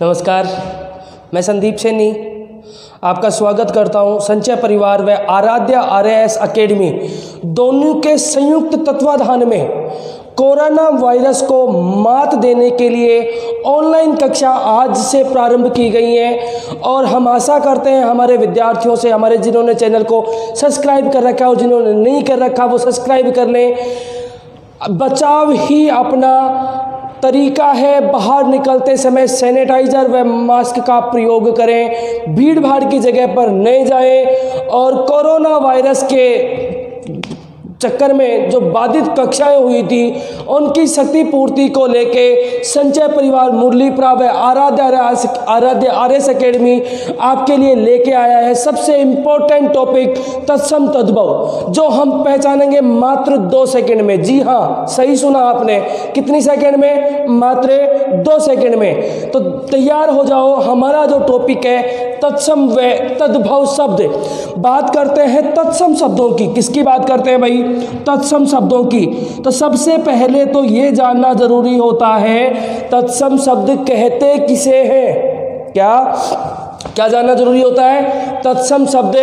नमस्कार, मैं संदीप सैनी, आपका स्वागत करता हूँ संचय परिवार व आराध्या आर एस अकेडमी, दोनों के संयुक्त तत्वाधान में कोरोना वायरस को मात देने के लिए ऑनलाइन कक्षा आज से प्रारंभ की गई है और हम आशा करते हैं हमारे विद्यार्थियों से, हमारे जिन्होंने चैनल को सब्सक्राइब कर रखा है और जिन्होंने नहीं कर रखा, वो सब्सक्राइब कर लें। बचाव ही अपना तरीका है, बाहर निकलते समय सैनिटाइज़र व मास्क का प्रयोग करें। भीड़ भाड़ की जगह पर नहीं जाएँ और कोरोना वायरस के चक्कर में जो बाधित कक्षाएँ हुई थी, उनकी शक्ति पूर्ति को लेके संचय परिवार मुरलीपुरा व आराध्य आराध्य आर एस अकेडमी आपके लिए लेके आया है सबसे इम्पोर्टेंट टॉपिक तत्सम तद्भव, जो हम पहचानेंगे मात्र दो सेकंड में। जी हाँ सही सुना आपने। कितनी सेकंड में? मात्र दो सेकंड में। तो तैयार हो जाओ, हमारा जो टॉपिक है तत्सम व तद्भव शब्द। बात करते हैं तत्सम शब्दों की। किसकी बात करते हैं भाई? तत्सम शब्दों की। तो सबसे पहले तो ये जानना ज़रूरी होता है, तत्सम शब्द कहते किसे हैं? क्या? क्या जानना ज़रूरी होता है? तत्सम शब्द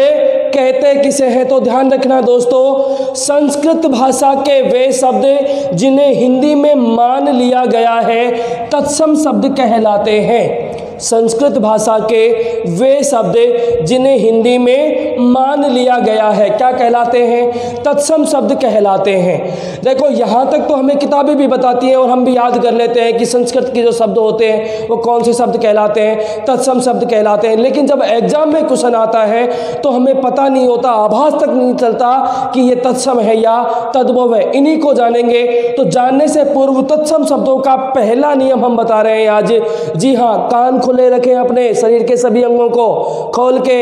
कहते किसे हैं? तो ध्यान रखना दोस्तों, संस्कृत भाषा के वे शब्द जिन्हें हिंदी में मान लिया गया है, तत्सम शब्द कहलाते हैं। संस्कृत भाषा के वे शब्द जिन्हें हिंदी में मान लिया गया है। क्या कहलाते हैं? तत्सम शब्द कहलाते हैं। देखो, यहाँ तक तो हमें किताबें भी बताती हैं और हम भी याद कर लेते हैं कि संस्कृत के जो शब्द होते हैं, वो कौन से शब्द कहलाते हैं? तत्सम शब्द कहलाते हैं। लेकिन जब एग्ज़ाम में क्वेश्चन आता है तो हमें पता नहीं होता, आभास तक नहीं चलता कि ये तत्सम है या तद्भव है। इन्हीं को जानेंगे। तो जानने से पूर्व तत्सम शब्दों का पहला नियम हम बता रहे हैं आज। जी हाँ कान खुले रखें अपने, शरीर के सभी अंगों को खोल के,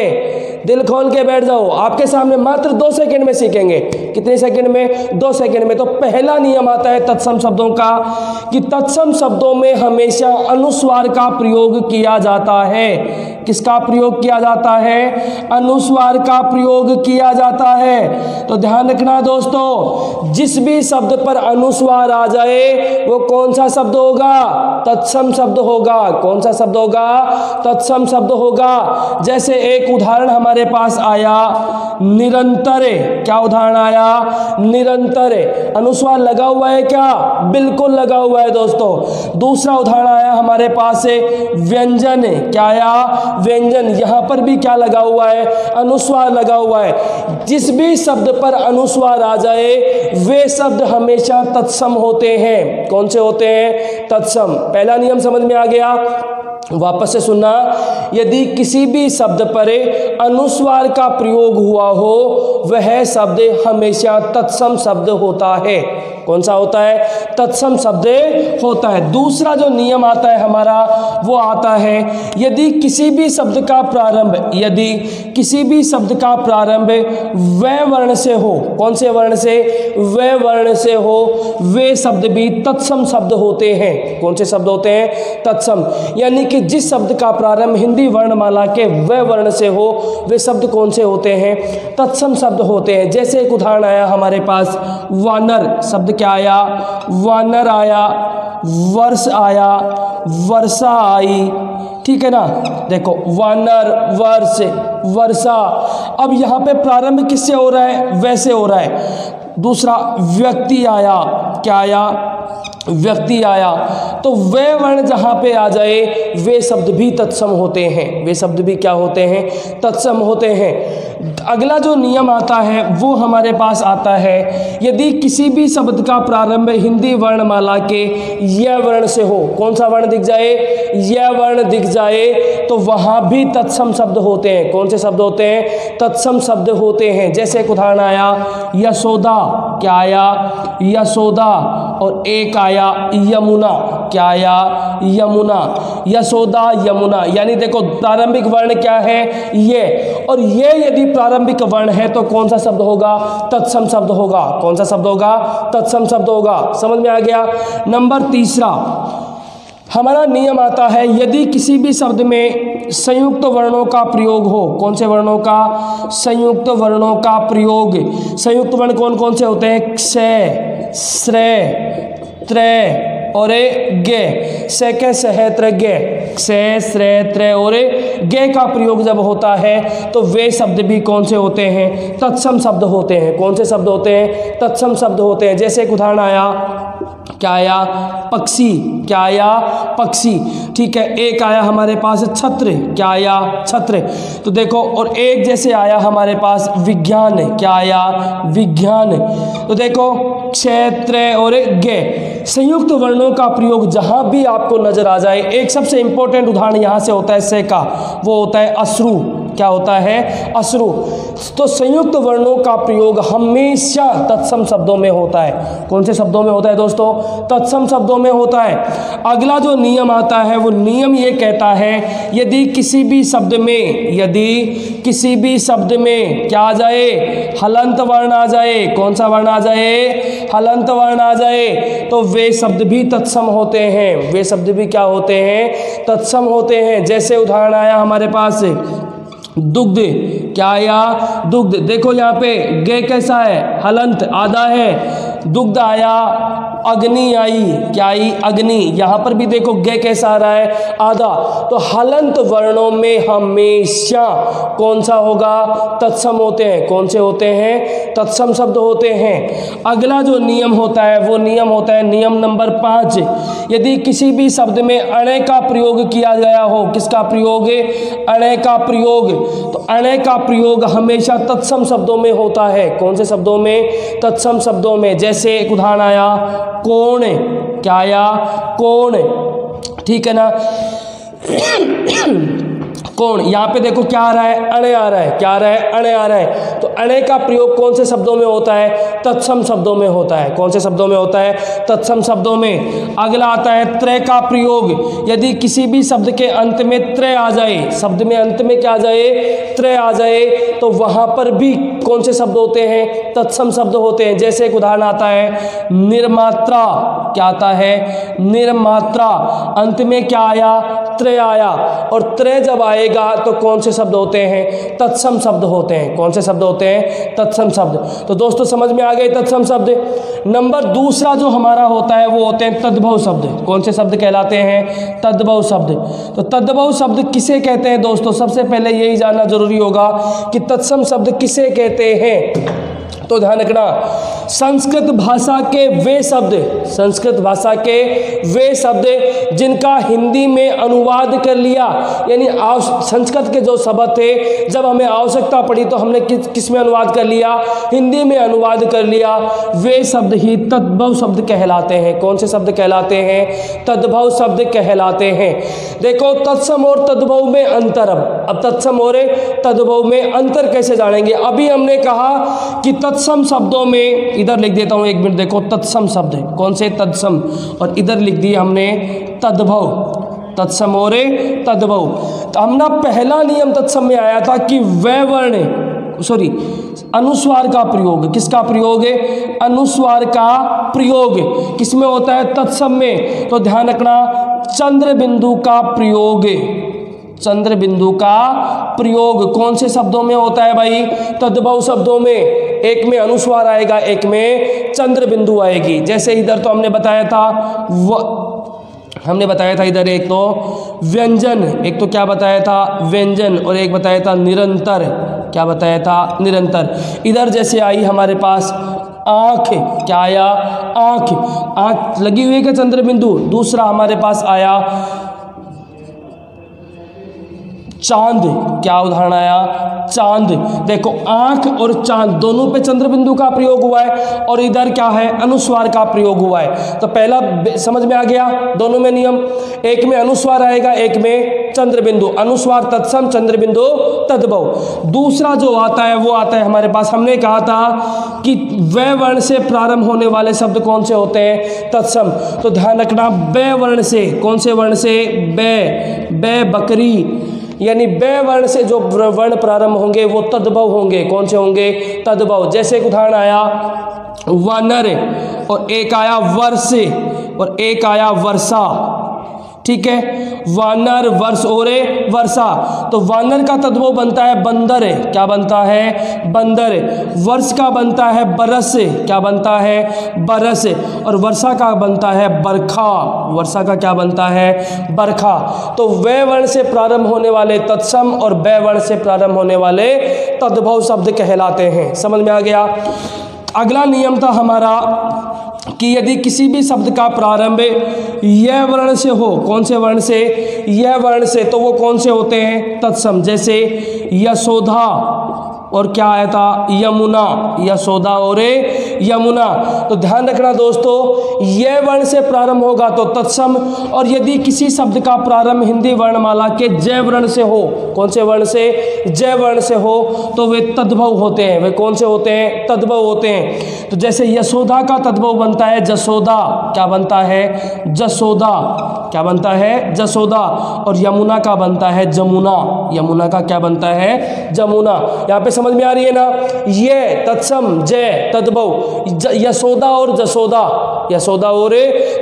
दिल खोल के बैठ जाओ। आपके सामने मात्र दो सेकंड में सीखेंगे। कितने सेकंड में? दो सेकंड में। तो पहला नियम आता है तत्सम शब्दों का कि तत्सम शब्दों में हमेशा अनुस्वार का प्रयोग किया जाता है। किसका प्रयोग किया जाता है? अनुस्वार का प्रयोग किया जाता है। तो ध्यान रखना दोस्तों, जिस भी शब्द पर अनुस्वार आ जाए, वो कौन सा शब्द होगा? तत्सम शब्द होगा। कौन सा शब्द होगा? तत्सम शब्द होगा। जैसे एक उदाहरण हमारे पास आया, निरंतर। क्या उदाहरण आया? निरंतर। अनुस्वार लगा हुआ है क्या? बिल्कुल लगा हुआ है दोस्तों। दूसरा उदाहरण आया हमारे पास, व्यंजन। क्या आया? व्यंजन, यहाँ पर भी क्या लगा हुआ है? अनुस्वार लगा हुआ है। जिस भी शब्द पर अनुस्वार आ जाए, वे शब्द हमेशा तत्सम होते हैं। कौन से होते हैं? तत्सम। पहला नियम समझ में आ गया। वापस से सुनना। यदि किसी भी शब्द पर अनुस्वार का प्रयोग हुआ हो, वह शब्द हमेशा तत्सम शब्द होता है। कौन सा होता है? तत्सम शब्द होता है। दूसरा जो नियम आता है हमारा, वो आता है, यदि किसी भी शब्द का प्रारंभ, यदि किसी भी शब्द का प्रारंभ व वर्ण से हो, कौन से वर्ण से? व वर्ण से हो। वे शब्द भी तत्सम शब्द होते हैं। कौन से शब्द होते हैं? तत्सम। यानी कि जिस शब्द का प्रारंभ हिंदी वर्णमाला के व वर्ण से हो, वे शब्द कौन से होते हैं? तत्सम शब्द होते हैं। जैसे एक उदाहरण आया हमारे पास, वानर शब्द क्या आया? वानर आया, वर्ष आया, वर्षा आई। ठीक है ना? देखो, वानर, वर्ष, वर्षा। अब यहाँ पे प्रारंभ किससे हो रहा है? वैसे हो रहा है। दूसरा, व्यक्ति आया। क्या आया? व्यक्ति आया। तो वे वर्ण जहाँ पे आ जाए, वे शब्द भी तत्सम होते हैं। वे शब्द भी क्या होते हैं? तत्सम होते हैं। अगला जो नियम आता है, वो हमारे पास आता है, यदि किसी भी शब्द का प्रारंभ हिंदी वर्णमाला के य वर्ण से हो, कौन सा वर्ण दिख जाए? य वर्ण दिख जाए तो वहाँ भी तत्सम शब्द होते हैं। कौन से शब्द होते हैं? तत्सम शब्द होते हैं। जैसे एक उदाहरण आया, यशोदा, क्या आया? यशोदा, और एक आया, यमुना, क्या आया? यमुना। यशोदा, यमुना। यानी देखो, प्रारंभिक वर्ण क्या है? ये। और ये यदि प्रारंभिक वर्ण है तो कौन सा शब्द होगा? तत्सम शब्द होगा। कौन सा शब्द होगा? तत्सम शब्द होगा। समझ में आ गया? नंबर तीसरा, हमारा नियम आता है, यदि किसी भी शब्द में संयुक्त वर्णों का प्रयोग हो, कौन से वर्णों का? संयुक्त वर्णों का प्रयोग। संयुक्त वर्ण कौन कौन से होते हैं? क्षय, श्रेय, त्रय। और गे। सह सहत्र गे। श्रेय त्रय और गे का प्रयोग जब होता है तो वे शब्द भी कौन से होते हैं? तत्सम शब्द होते हैं। कौन से शब्द होते हैं? तत्सम शब्द होते हैं। जैसे एक उदाहरण आया, क्या आया? पक्षी। क्या आया? पक्षी। ठीक है, एक आया हमारे पास छत्र। क्या आया? छत्र। तो देखो, और एक जैसे आया हमारे पास विज्ञान। क्या आया? विज्ञान। तो देखो, क्षेत्र और गे। संयुक्त वर्णों का प्रयोग जहाँ भी आपको नज़र आ जाए, एक सबसे इंपॉर्टेंट उदाहरण यहाँ से होता है से का वो होता है अश्रु। क्या होता है? अश्रु तो संयुक्त वर्णों का प्रयोग हमेशा तत्सम शब्दों में होता है। कौन से शब्दों में होता है दोस्तों? तत्सम शब्दों में होता है। अगला जो नियम आता है, वो नियम ये कहता है, यदि किसी भी शब्द में, यदि किसी भी शब्द में क्या आ जाए? हलंत वर्ण आ जाए। कौन सा वर्ण आ जाए? हलंत वर्ण आ जाए। तो वे शब्द भी तत्सम होते हैं। वे शब्द भी क्या होते हैं? तत्सम होते हैं। जैसे उदाहरण आया हमारे पास दुग्ध क्या आया दुग्ध? देखो यहाँ पे, गे कैसा है? हलंत, आधा है। दुग्ध आया अग्नि आई, क्या आई? अग्नि। यहाँ पर भी देखो, गे कैसा आ रहा है? आधा। तो हलंत वर्णों में हमेशा कौन सा होगा? तत्सम होते हैं। कौन से होते हैं? तत्सम शब्द होते हैं। अगला जो नियम होता है, वो नियम होता है नियम नंबर पाँच। यदि किसी भी शब्द में अणे का प्रयोग किया गया हो, किसका प्रयोग? अणे का प्रयोग। तो अणे का प्रयोग हमेशा तत्सम शब्दों में होता है। कौन से शब्दों में? तत्सम शब्दों में। जैसे एक उदाहरण आया कौन है? क्या आया कौन ठीक है ना? कौन? यहाँ पे देखो क्या आ रहा है? अणे आ रहा है। क्या आ रहा है? अणे आ रहा है। तो अणे का प्रयोग कौन से शब्दों में होता है? तत्सम शब्दों में होता है। कौन से शब्दों में होता है? तत्सम शब्दों में। अगला आता है त्रय का प्रयोग। यदि किसी भी शब्द के अंत में त्रय आ जाए, शब्द में अंत में क्या आ जाए? त्रय आ जाए तो वहाँ पर भी कौन से शब्द होते हैं? तत्सम शब्द होते हैं। जैसे एक उदाहरण आता है, निर्मात्रा। क्या आता है? निर्मात्रा। अंत में क्या आया? त्रय आया और त्रय जब आएगा तो कौन से शब्द होते हैं? तत्सम शब्द होते हैं। कौन से शब्द होते हैं? तत्सम शब्द। तो दोस्तों, समझ में आ गए तत्सम शब्द? नंबर दूसरा जो हमारा होता है, वो होते हैं तद्भव शब्द। कौन से शब्द कहलाते हैं? तद्भव शब्द। तो तद्भव शब्द किसे कहते हैं दोस्तों? सबसे पहले यही जानना ज़रूरी होगा कि तत्सम शब्द किसे कहते हैं? तो ध्यान रखना संस्कृत भाषा के वे शब्द, संस्कृत भाषा के वे शब्द जिनका हिंदी में अनुवाद कर लिया। यानी संस्कृत के जो शब्द थे, जब हमें आवश्यकता पड़ी तो हमने किस किसमें अनुवाद कर लिया? हिंदी में अनुवाद कर लिया। वे शब्द ही तद्भव शब्द कहलाते हैं। कौन से शब्द कहलाते हैं? तद्भव शब्द कहलाते हैं। देखो, तत्सम और तद्भव में अंतर अब अब तत्सम और तद्भव में अंतर कैसे जानेंगे? अभी हमने कहा कि तत्सम शब्दों में इधर लिख देता हूँ, एक मिनट देखो, तत्सम शब्द है। कौन से? तत्सम। और इधर लिख दिया हमने, तद्भव। तत्सम और तद्भव। तो हमने पहला नियम तत्सम में आया था कि वर्ण सॉरी, अनुस्वार का प्रयोग। किसका प्रयोग है? अनुस्वार का प्रयोग। किसमें होता है? तत्सम में। तो ध्यान रखना, चंद्र बिंदु का प्रयोग। चंद्र बिंदु का प्रयोग कौन से शब्दों में होता है भाई? तद्भव शब्दों में। एक में अनुस्वार आएगा, एक में चंद्र बिंदु आएगी। जैसे इधर तो हमने बताया था, व हमने बताया था इधर एक तो व्यंजन, एक तो क्या बताया था? व्यंजन, और एक बताया था निरंतर। क्या बताया था? निरंतर। इधर जैसे आई हमारे पास, आँख। क्या आया? आँख। आँख लगी हुई है क्या चंद्र बिंदु दूसरा हमारे पास आया चाँद, क्या उदाहरण आया? चाँद। देखो, आँख और चाँद, दोनों पे चंद्र बिंदु का प्रयोग हुआ है और इधर क्या है? अनुस्वार का प्रयोग हुआ है। तो पहला समझ में आ गया दोनों में नियम? एक में अनुस्वार आएगा, एक में चंद्र बिंदु अनुस्वार तत्सम चंद्र बिंदु तद्भव। दूसरा जो आता है, वो आता है हमारे पास। हमने कहा था कि वर्ण से प्रारंभ होने वाले शब्द कौन से होते हैं? तत्सम। तो ध्यान रखना ब वर्ण से। कौन से वर्ण से? ब। ब बकरी। यानी बे वर्ण से जो वर्ण प्रारंभ होंगे, वो तद्भव होंगे। कौन से होंगे? तद्भव। जैसे एक उदाहरण आया, वानर और एक आया वर्ष और एक आया वर्षा। ठीक है? वानर वर्ष ओरे वर्षा। तो वानर का तद्भव बनता है बंदर। क्या बनता है? बंदर। वर्ष का बनता है बरस। क्या बनता है? बरस। और वर्षा का बनता है बरखा। वर्षा का क्या बनता है? बरखा। तो वे वर्ण से प्रारंभ होने वाले तत्सम और वे वर्ण से प्रारंभ होने वाले तद्भव शब्द कहलाते हैं। समझ में आ गया? अगला नियम था हमारा कि यदि किसी भी शब्द का प्रारंभ यह वर्ण से हो, कौन से वर्ण से? यह वर्ण से तो वो कौन से होते हैं? तत्सम। जैसे यशोधा, और क्या आया था? यमुना, यशोधा और यमुना। तो ध्यान रखना दोस्तों यह वर्ण से प्रारंभ होगा तो तत्सम, और यदि किसी शब्द का प्रारंभ हिंदी वर्णमाला के जय वर्ण से हो, कौन से वर्ण से? जय वर्ण से हो तो वे तद्भव होते हैं। वे कौन से होते हैं? तद्भव होते हैं। तो जैसे यशोदा का तद्भव बनता है, जसोदा, क्या बनता है? जसोदा। क्या बनता है? जसोदा। और यमुना का बनता है, जमुना। यमुना का क्या बनता है? जमुना। यहाँ पे समझ में आ रही है ना? ये तत्सम, जय, तद्भव। यशोदा और जसोदा। यशोदा और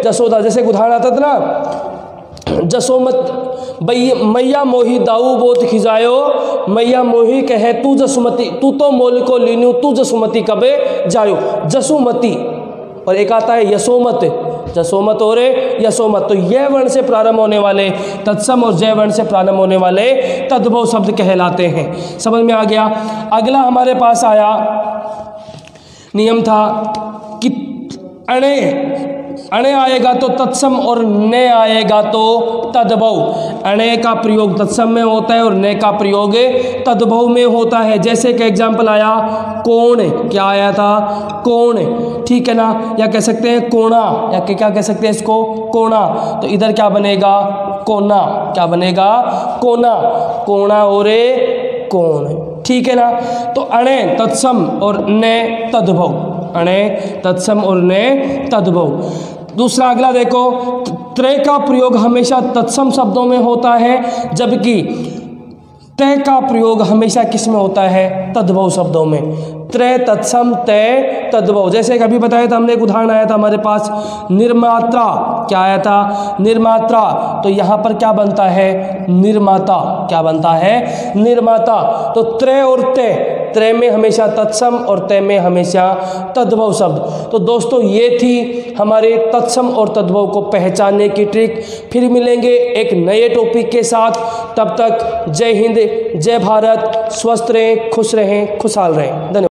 जसोदा। जैसे उदाहरण आता था ना जसोमत मैया मोही दाऊ बोध खिजायो, मैया मोही कहे, तू जसुमती, तू तो मोल को लीनू, तू जसुमती कबे जायो? जसुमती। और एक आता है, यशोमत। जसोमत और यशोमत। तो यह वर्ण से प्रारंभ होने वाले, तत्सम और जय वर्ण से प्रारंभ होने वाले तद्भव शब्द कहलाते हैं। समझ में आ गया? अगला हमारे पास आया नियम था कि अणे अणे आएगा तो तत्सम और ने आएगा तो तद्भव। अणे का प्रयोग तत्सम में होता है और ने का प्रयोग तद्भव में होता है। जैसे कि एग्ज़ाम्पल आया, कोण, क्या आया था? कोण, ठीक है ना? या कह सकते हैं कोणा, या क्या कह सकते हैं इसको? कोणा। तो इधर क्या बनेगा? कोना क्या बनेगा? कोना कोणा और कोण। ठीक है ना? तो अणे तत्सम और ने तद्भव। अणे तत्सम और ने तद्भव। दूसरा अगला देखो त्रय का प्रयोग हमेशा तत्सम शब्दों में होता है, जबकि तय का प्रयोग हमेशा किसमें होता है? तद्भव शब्दों में। त्रय तत्सम तय तद्भव जैसे एक अभी बताया था, हमने एक उदाहरण आया था हमारे पास निर्मात्रा क्या आया था? निर्मात्रा तो यहाँ पर क्या बनता है? निर्माता। क्या बनता है? निर्माता। तो त्रय और तय त्रय में हमेशा तत्सम और तय में हमेशा तद्भव शब्द। तो दोस्तों, ये थी हमारे तत्सम और तद्भव को पहचानने की ट्रिक। फिर मिलेंगे एक नए टॉपिक के साथ। तब तक जय हिंद, जय भारत। स्वस्थ रहें, खुश रहें, खुशहाल रहें। धन्यवाद।